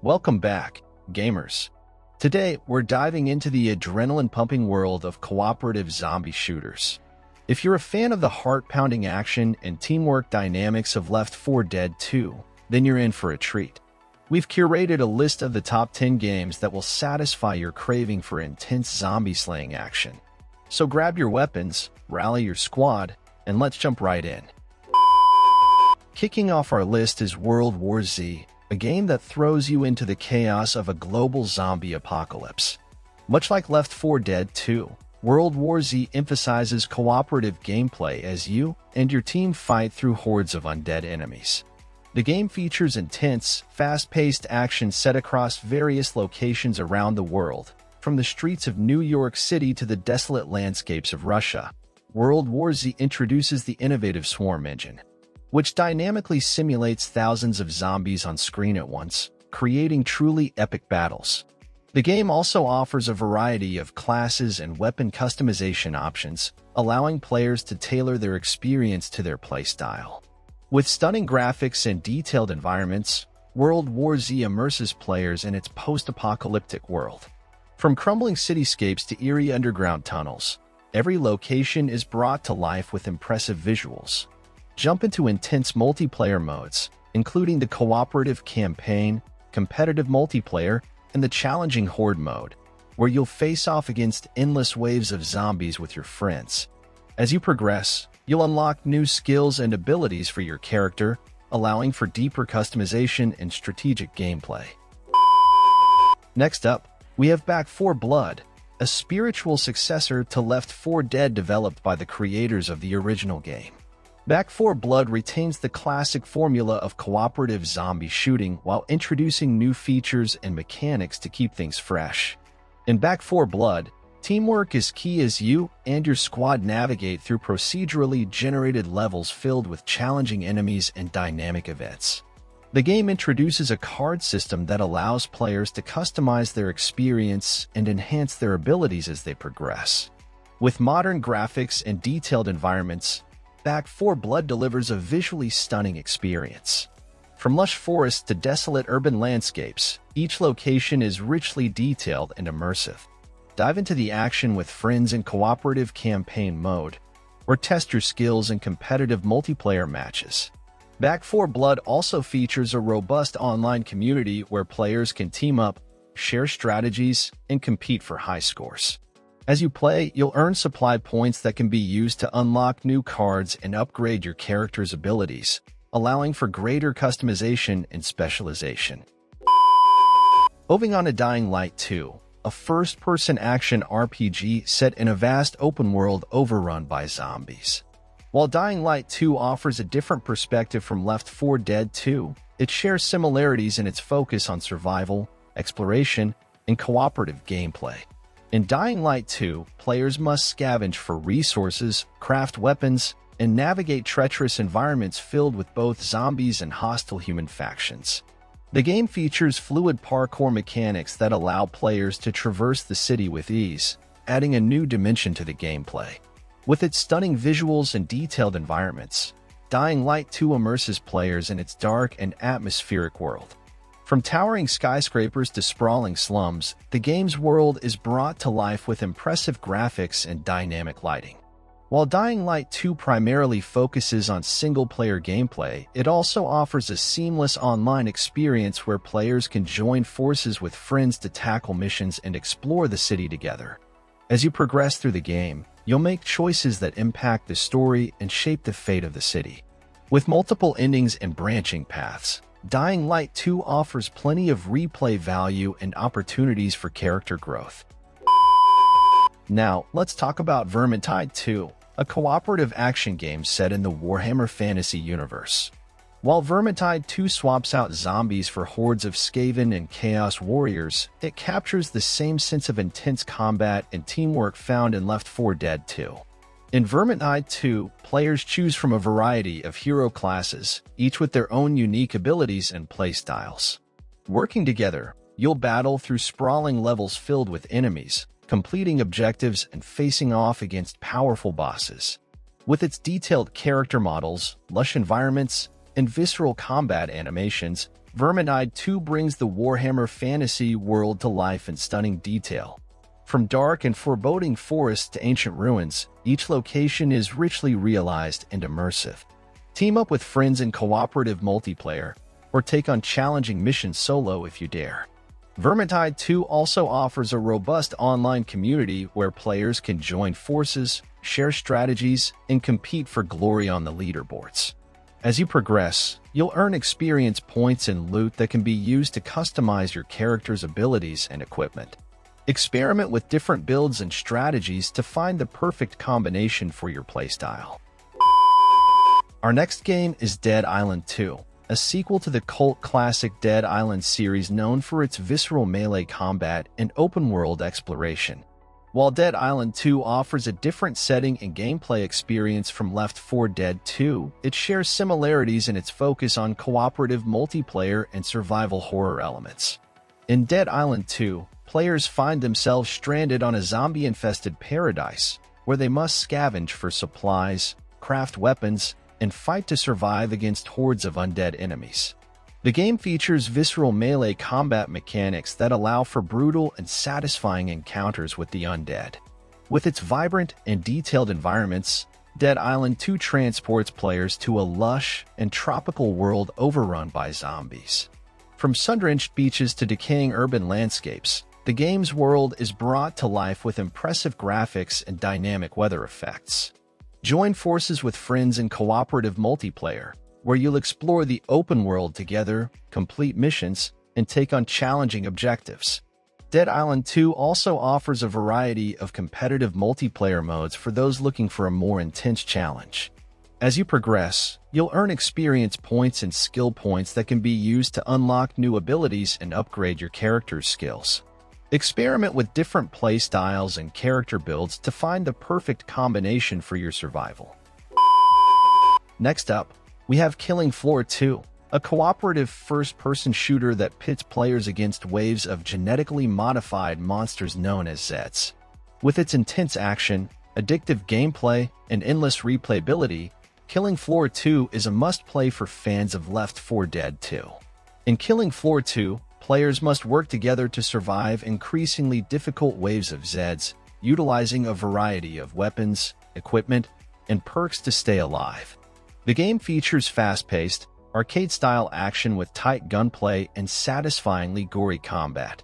Welcome back, gamers. Today, we're diving into the adrenaline-pumping world of cooperative zombie shooters. If you're a fan of the heart-pounding action and teamwork dynamics of Left 4 Dead 2, then you're in for a treat. We've curated a list of the top 10 games that will satisfy your craving for intense zombie-slaying action. So grab your weapons, rally your squad, and let's jump right in. Kicking off our list is World War Z, a game that throws you into the chaos of a global zombie apocalypse. Much like Left 4 Dead 2, World War Z emphasizes cooperative gameplay as you and your team fight through hordes of undead enemies. The game features intense, fast-paced action set across various locations around the world, from the streets of New York City to the desolate landscapes of Russia. World War Z introduces the innovative Swarm engine, which dynamically simulates thousands of zombies on screen at once, creating truly epic battles. The game also offers a variety of classes and weapon customization options, allowing players to tailor their experience to their playstyle. With stunning graphics and detailed environments, World War Z immerses players in its post-apocalyptic world. From crumbling cityscapes to eerie underground tunnels, every location is brought to life with impressive visuals. Jump into intense multiplayer modes, including the cooperative campaign, competitive multiplayer, and the challenging horde mode, where you'll face off against endless waves of zombies with your friends. As you progress, you'll unlock new skills and abilities for your character, allowing for deeper customization and strategic gameplay. Next up, we have Back 4 Blood, a spiritual successor to Left 4 Dead developed by the creators of the original game. Back 4 Blood retains the classic formula of cooperative zombie shooting while introducing new features and mechanics to keep things fresh. In Back 4 Blood, teamwork is key as you and your squad navigate through procedurally generated levels filled with challenging enemies and dynamic events. The game introduces a card system that allows players to customize their experience and enhance their abilities as they progress. With modern graphics and detailed environments, Back 4 Blood delivers a visually stunning experience. From lush forests to desolate urban landscapes, each location is richly detailed and immersive. Dive into the action with friends in cooperative campaign mode, or test your skills in competitive multiplayer matches. Back 4 Blood also features a robust online community where players can team up, share strategies, and compete for high scores. As you play, you'll earn supply points that can be used to unlock new cards and upgrade your character's abilities, allowing for greater customization and specialization. Moving on to Dying Light 2, a first-person action RPG set in a vast open world overrun by zombies. While Dying Light 2 offers a different perspective from Left 4 Dead 2, it shares similarities in its focus on survival, exploration, and cooperative gameplay. In Dying Light 2, players must scavenge for resources, craft weapons, and navigate treacherous environments filled with both zombies and hostile human factions. The game features fluid parkour mechanics that allow players to traverse the city with ease, adding a new dimension to the gameplay. With its stunning visuals and detailed environments, Dying Light 2 immerses players in its dark and atmospheric world. From towering skyscrapers to sprawling slums, the game's world is brought to life with impressive graphics and dynamic lighting. While Dying Light 2 primarily focuses on single-player gameplay, it also offers a seamless online experience where players can join forces with friends to tackle missions and explore the city together. As you progress through the game, you'll make choices that impact the story and shape the fate of the city. With multiple endings and branching paths, Dying Light 2 offers plenty of replay value and opportunities for character growth. Now, let's talk about Vermintide 2, a cooperative action game set in the Warhammer Fantasy universe. While Vermintide 2 swaps out zombies for hordes of Skaven and Chaos Warriors, it captures the same sense of intense combat and teamwork found in Left 4 Dead 2. In Vermintide 2, players choose from a variety of hero classes, each with their own unique abilities and playstyles. Working together, you'll battle through sprawling levels filled with enemies, completing objectives and facing off against powerful bosses. With its detailed character models, lush environments, and visceral combat animations, Vermintide 2 brings the Warhammer fantasy world to life in stunning detail. From dark and foreboding forests to ancient ruins, each location is richly realized and immersive. Team up with friends in cooperative multiplayer, or take on challenging missions solo if you dare. Vermintide 2 also offers a robust online community where players can join forces, share strategies, and compete for glory on the leaderboards. As you progress, you'll earn experience points and loot that can be used to customize your character's abilities and equipment. Experiment with different builds and strategies to find the perfect combination for your playstyle. Our next game is Dead Island 2, a sequel to the cult classic Dead Island series known for its visceral melee combat and open-world exploration. While Dead Island 2 offers a different setting and gameplay experience from Left 4 Dead 2, it shares similarities in its focus on cooperative multiplayer and survival horror elements. In Dead Island 2, players find themselves stranded on a zombie-infested paradise, where they must scavenge for supplies, craft weapons, and fight to survive against hordes of undead enemies. The game features visceral melee combat mechanics that allow for brutal and satisfying encounters with the undead. With its vibrant and detailed environments, Dead Island 2 transports players to a lush and tropical world overrun by zombies. From sun-drenched beaches to decaying urban landscapes, the game's world is brought to life with impressive graphics and dynamic weather effects. Join forces with friends in cooperative multiplayer, where you'll explore the open world together, complete missions, and take on challenging objectives. Dead Island 2 also offers a variety of competitive multiplayer modes for those looking for a more intense challenge. As you progress, you'll earn experience points and skill points that can be used to unlock new abilities and upgrade your character's skills. Experiment with different playstyles and character builds to find the perfect combination for your survival. Next up, we have Killing Floor 2, a cooperative first-person shooter that pits players against waves of genetically modified monsters known as Zeds. With its intense action, addictive gameplay, and endless replayability, Killing Floor 2 is a must-play for fans of Left 4 Dead 2. In Killing Floor 2, players must work together to survive increasingly difficult waves of Zeds, utilizing a variety of weapons, equipment, and perks to stay alive. The game features fast-paced, arcade-style action with tight gunplay and satisfyingly gory combat.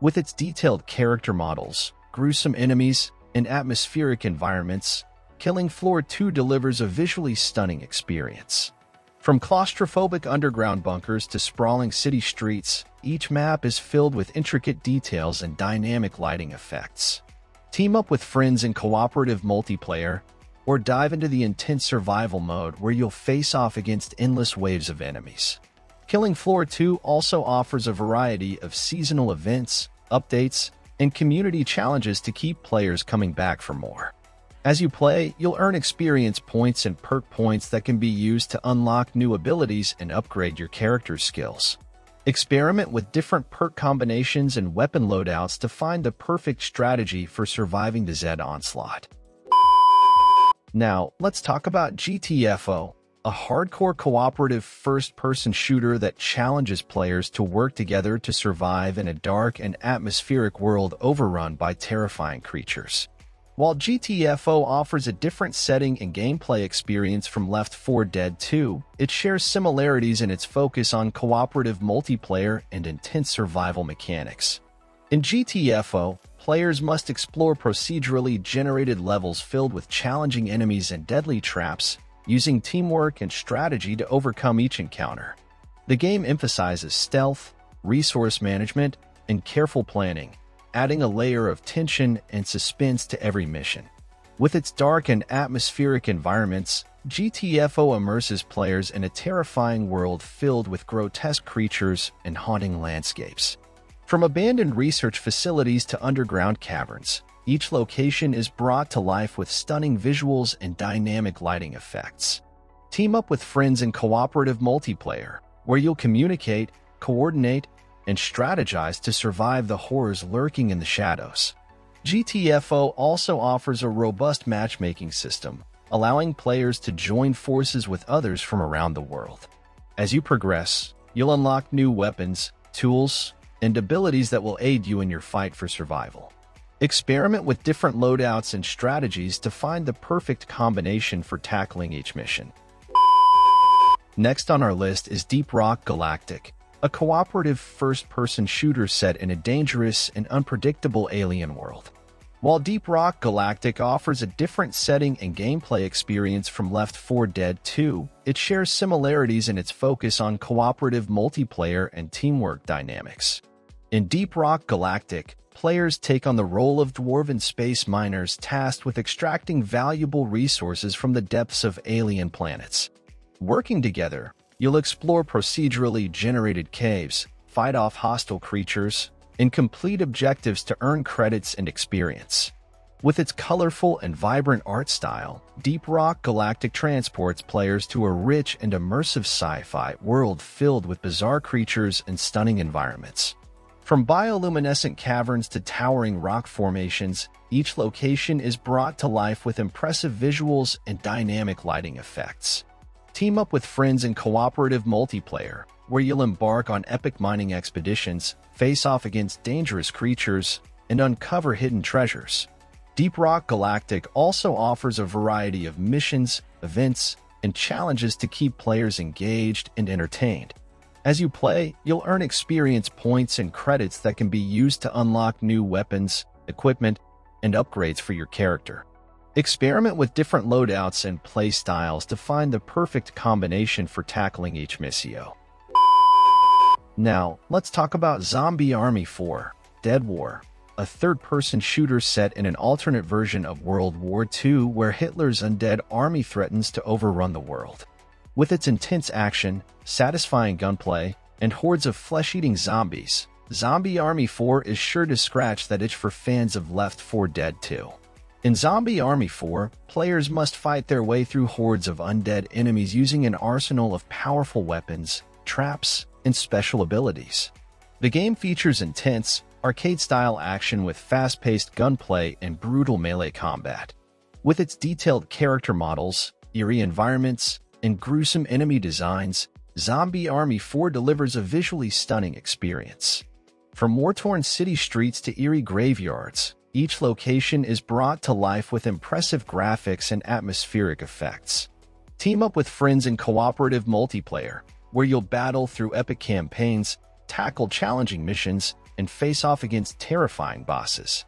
With its detailed character models, gruesome enemies, and atmospheric environments, Killing Floor 2 delivers a visually stunning experience. From claustrophobic underground bunkers to sprawling city streets, each map is filled with intricate details and dynamic lighting effects. Team up with friends in cooperative multiplayer, or dive into the intense survival mode where you'll face off against endless waves of enemies. Killing Floor 2 also offers a variety of seasonal events, updates, and community challenges to keep players coming back for more. As you play, you'll earn experience points and perk points that can be used to unlock new abilities and upgrade your character's skills. Experiment with different perk combinations and weapon loadouts to find the perfect strategy for surviving the Zed onslaught. Now, let's talk about GTFO, a hardcore cooperative first-person shooter that challenges players to work together to survive in a dark and atmospheric world overrun by terrifying creatures. While GTFO offers a different setting and gameplay experience from Left 4 Dead 2, it shares similarities in its focus on cooperative multiplayer and intense survival mechanics. In GTFO, players must explore procedurally generated levels filled with challenging enemies and deadly traps, using teamwork and strategy to overcome each encounter. The game emphasizes stealth, resource management, and careful planning, adding a layer of tension and suspense to every mission. With its dark and atmospheric environments, GTFO immerses players in a terrifying world filled with grotesque creatures and haunting landscapes. From abandoned research facilities to underground caverns, each location is brought to life with stunning visuals and dynamic lighting effects. Team up with friends in cooperative multiplayer, where you'll communicate, coordinate, and strategize to survive the horrors lurking in the shadows. GTFO also offers a robust matchmaking system, allowing players to join forces with others from around the world. As you progress, you'll unlock new weapons, tools, and abilities that will aid you in your fight for survival. Experiment with different loadouts and strategies to find the perfect combination for tackling each mission. Next on our list is Deep Rock Galactic, a cooperative first-person shooter set in a dangerous and unpredictable alien world. While Deep Rock Galactic offers a different setting and gameplay experience from Left 4 Dead 2, it shares similarities in its focus on cooperative multiplayer and teamwork dynamics. In Deep Rock Galactic, players take on the role of dwarven space miners tasked with extracting valuable resources from the depths of alien planets. Working together, you'll explore procedurally generated caves, fight off hostile creatures, and complete objectives to earn credits and experience. With its colorful and vibrant art style, Deep Rock Galactic transports players to a rich and immersive sci-fi world filled with bizarre creatures and stunning environments. From bioluminescent caverns to towering rock formations, each location is brought to life with impressive visuals and dynamic lighting effects. Team up with friends in cooperative multiplayer, where you'll embark on epic mining expeditions, face off against dangerous creatures, and uncover hidden treasures. Deep Rock Galactic also offers a variety of missions, events, and challenges to keep players engaged and entertained. As you play, you'll earn experience points and credits that can be used to unlock new weapons, equipment, and upgrades for your character. Experiment with different loadouts and playstyles to find the perfect combination for tackling each missio. Now, let's talk about Zombie Army 4 Dead War, a third-person shooter set in an alternate version of World War II where Hitler's undead army threatens to overrun the world. With its intense action, satisfying gunplay, and hordes of flesh-eating zombies, Zombie Army 4 is sure to scratch that itch for fans of Left 4 Dead 2. In Zombie Army 4, players must fight their way through hordes of undead enemies using an arsenal of powerful weapons, traps, and special abilities. The game features intense, arcade-style action with fast-paced gunplay and brutal melee combat. With its detailed character models, eerie environments, and gruesome enemy designs, Zombie Army 4 delivers a visually stunning experience. From war-torn city streets to eerie graveyards, each location is brought to life with impressive graphics and atmospheric effects. Team up with friends in cooperative multiplayer, where you'll battle through epic campaigns, tackle challenging missions, and face off against terrifying bosses.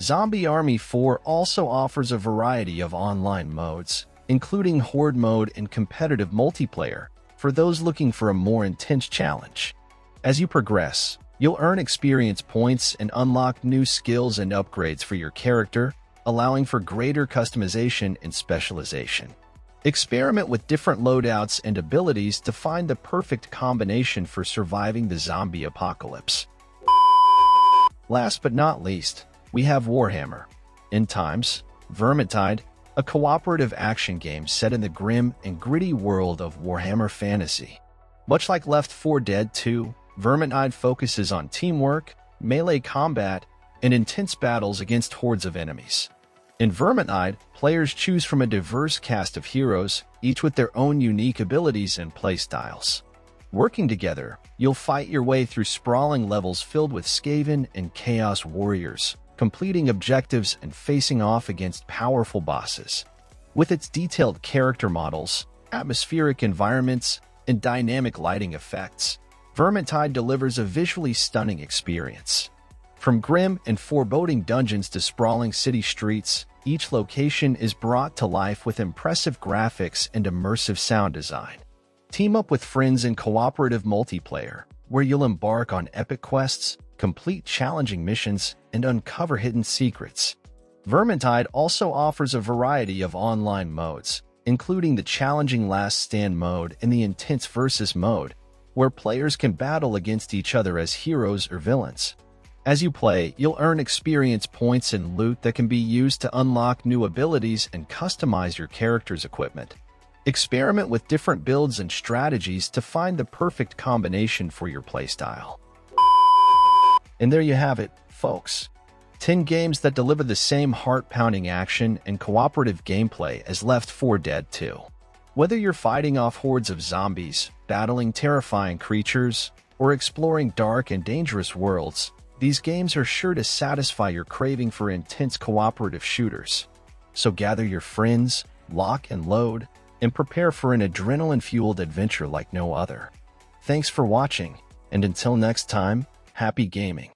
Zombie Army 4 also offers a variety of online modes, including Horde mode and competitive multiplayer, for those looking for a more intense challenge. As you progress, You'll earn experience points and unlock new skills and upgrades for your character, allowing for greater customization and specialization. Experiment with different loadouts and abilities to find the perfect combination for surviving the zombie apocalypse. Last but not least, we have Warhammer. End Times, Vermintide, a cooperative action game set in the grim and gritty world of Warhammer Fantasy. Much like Left 4 Dead 2, Vermintide focuses on teamwork, melee combat, and intense battles against hordes of enemies. In Vermintide, players choose from a diverse cast of heroes, each with their own unique abilities and playstyles. Working together, you'll fight your way through sprawling levels filled with Skaven and Chaos warriors, completing objectives and facing off against powerful bosses. With its detailed character models, atmospheric environments, and dynamic lighting effects, Vermintide delivers a visually stunning experience. From grim and foreboding dungeons to sprawling city streets, each location is brought to life with impressive graphics and immersive sound design. Team up with friends in cooperative multiplayer, where you'll embark on epic quests, complete challenging missions, and uncover hidden secrets. Vermintide also offers a variety of online modes, including the challenging Last Stand mode and the Intense Versus mode, where players can battle against each other as heroes or villains. As you play, you'll earn experience points and loot that can be used to unlock new abilities and customize your character's equipment. Experiment with different builds and strategies to find the perfect combination for your playstyle. And there you have it, folks. 10 games that deliver the same heart-pounding action and cooperative gameplay as Left 4 Dead 2. Whether you're fighting off hordes of zombies, battling terrifying creatures, or exploring dark and dangerous worlds, these games are sure to satisfy your craving for intense cooperative shooters. So gather your friends, lock and load, and prepare for an adrenaline-fueled adventure like no other. Thanks for watching, and until next time, happy gaming.